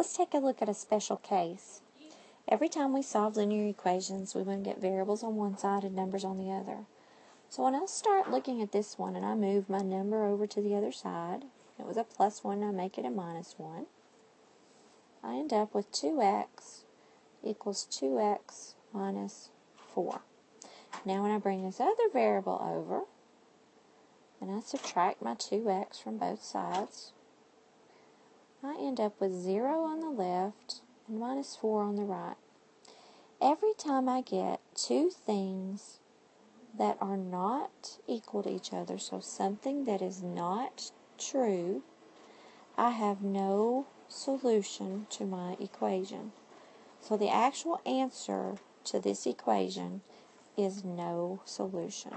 Let's take a look at a special case. Every time we solve linear equations, we want to get variables on one side and numbers on the other. So when I start looking at this one and I move my number over to the other side, it was a plus 1, I make it a minus 1. I end up with 2x equals 2x minus 4. Now when I bring this other variable over, and I subtract my 2x from both sides, I end up with 0 on the left and minus 4 on the right. Every time I get two things that are not equal to each other, so something that is not true, I have no solution to my equation. So the actual answer to this equation is no solution.